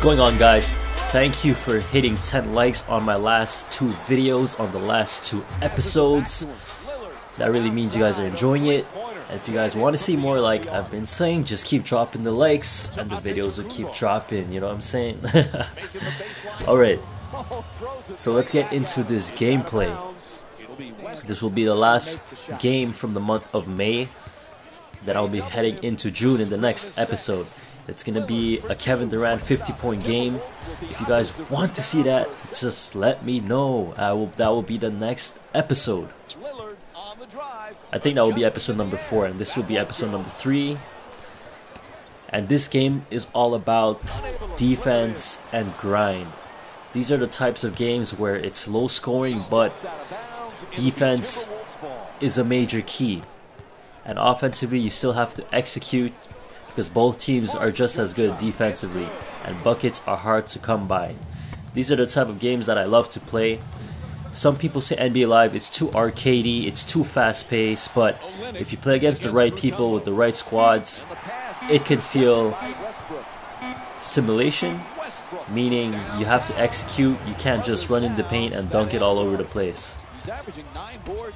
Going on guys? Thank you for hitting 10 likes on my last two videos on the last two episodes. That really means you guys are enjoying it. And if you guys want to see more like I've been saying, just keep dropping the likes and the videos will keep dropping, you know what I'm saying? Alright, so let's get into this gameplay. This will be the last game from the month of May that I'll be heading into June in the next episode. It's gonna be a Kevin Durant 50 point game. If you guys want to see that, just let me know. I will that will be the next episode. I think that will be episode number 4 and this will be episode number 3. And this game is all about defense and grind. These are the types of games where it's low scoring but defense is a major key. And offensively you still have to execute because both teams are just as good defensively and buckets are hard to come by. These are the type of games that I love to play. Some people say NBA Live is too arcadey, it's too fast paced, but if you play against the right people with the right squads, it can feel simulation, meaning you have to execute, you can't just run in the paint and dunk it all over the place.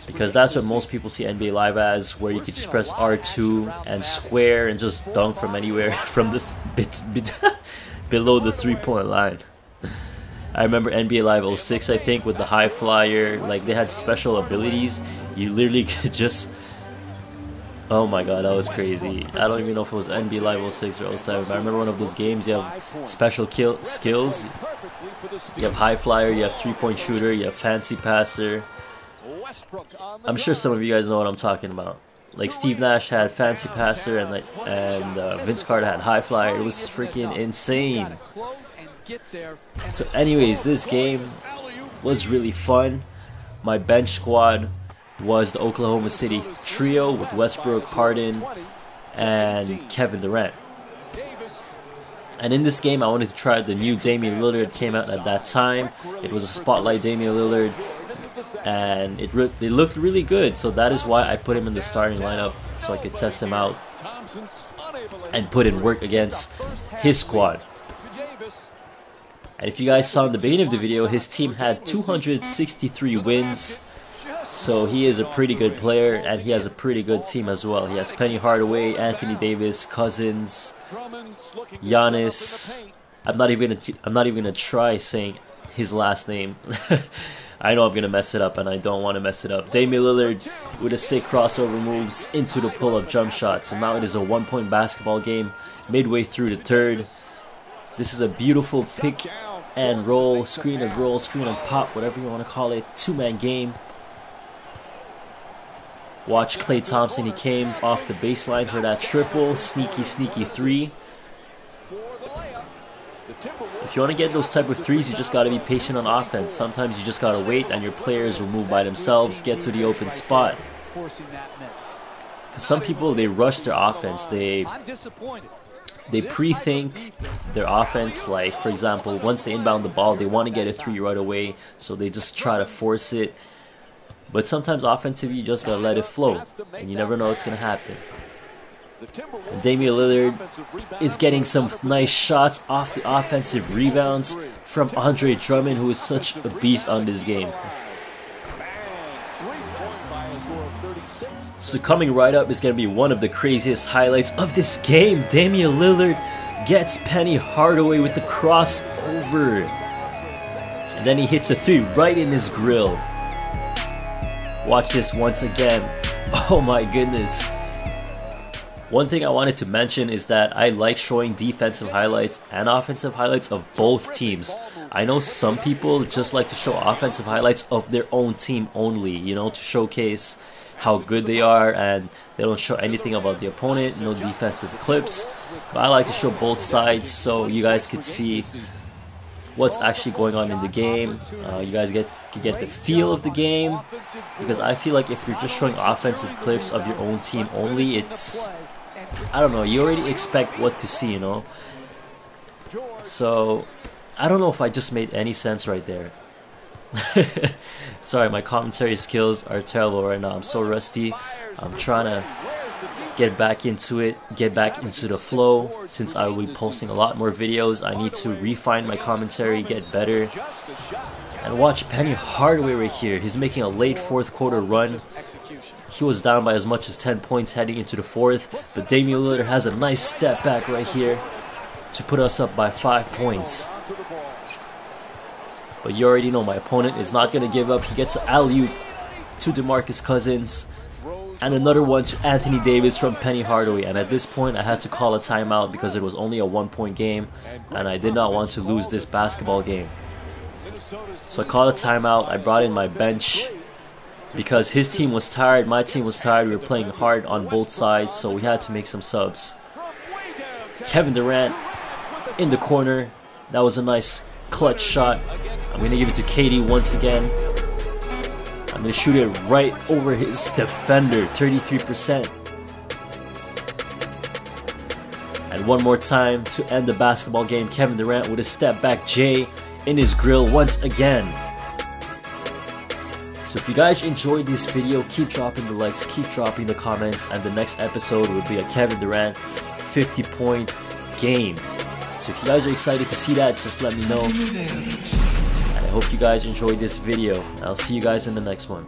Because that's what most people see NBA Live as, where you could just press R2 and square and just dunk from anywhere from the bit, bit below the three-point line. I remember NBA Live 06, I think, with the high flyer. Like, they had special abilities. You literally could just... Oh my god, that was crazy. I don't even know if it was NBA Live 06 or 07, but I remember one of those games, you have special kill skills. You have high flyer, you have three-point shooter, you have fancy passer. I'm sure some of you guys know what I'm talking about. Like Steve Nash had fancy passer and like and uh, Vince Carter had high flyer. It was freaking insane. So anyways, this game was really fun. My bench squad was the Oklahoma City trio with Westbrook, Harden, and Kevin Durant. And in this game, I wanted to try the new Damian Lillard came out at that time. It was a spotlight Damian Lillard, and it it looked really good. So that is why I put him in the starting lineup so I could test him out and put in work against his squad. And if you guys saw in the beginning of the video, his team had 263 wins. So he is a pretty good player and he has a pretty good team as well. He has Penny Hardaway, Anthony Davis, Cousins, Giannis. I'm not even gonna, I'm not even gonna try saying his last name. I know I'm gonna mess it up and I don't want to mess it up. Damian Lillard with a sick crossover moves into the pull-up jump shot. So now it is a one-point basketball game midway through the third. This is a beautiful pick and roll, screen and roll, screen and pop, whatever you want to call it, two-man game. Watch Klay Thompson, he came off the baseline for that triple, sneaky, sneaky three. If you want to get those type of threes, you just got to be patient on offense. Sometimes you just got to wait and your players will move by themselves, get to the open spot. Because some people, they rush their offense. They they pre-think their offense like for example once they inbound the ball they want to get a three right away so they just try to force it but sometimes offensively you just gotta let it flow and you never know what's gonna happen and Damian Lillard is getting some nice shots off the offensive rebounds from Andre Drummond who is such a beast on this game So coming right up is going to be one of the craziest highlights of this game. Damian Lillard gets Penny Hardaway with the crossover. And then he hits a three right in his grill. Watch this once again. Oh my goodness. One thing I wanted to mention is that I like showing defensive highlights and offensive highlights of both teams. I know some people just like to show offensive highlights of their own team only, you know, to showcase how good they are and they don't show anything about the opponent, no defensive clips. But I like to show both sides so you guys could see what's actually going on in the game. Uh, you guys get to get the feel of the game because I feel like if you're just showing offensive clips of your own team only, it's I don't know. You already expect what to see, you know. So I don't know if I just made any sense right there. Sorry, my commentary skills are terrible right now. I'm so rusty. I'm trying to get back into it, get back into the flow. Since I will be posting a lot more videos, I need to refine my commentary, get better. And watch Penny Hardaway right here. He's making a late fourth quarter run. He was down by as much as 10 points heading into the fourth, but Damian Lillard has a nice step back right here to put us up by 5 points. But you already know my opponent is not going to give up. He gets an alley-oop to DeMarcus Cousins and another one to Anthony Davis from Penny Hardaway. And at this point, I had to call a timeout because it was only a one-point game, and I did not want to lose this basketball game. So I called a timeout. I brought in my bench because his team was tired, my team was tired. We were playing hard on both sides, so we had to make some subs. Kevin Durant in the corner. That was a nice clutch shot. I'm going to give it to KD once again. I'm going to shoot it right over his defender, 33%. And one more time to end the basketball game, Kevin Durant with a step back J in his grill once again. So if you guys enjoyed this video, keep dropping the likes, keep dropping the comments, and the next episode will be a Kevin Durant 50 point game. So if you guys are excited to see that, just let me know. And I hope you guys enjoyed this video. I'll see you guys in the next one.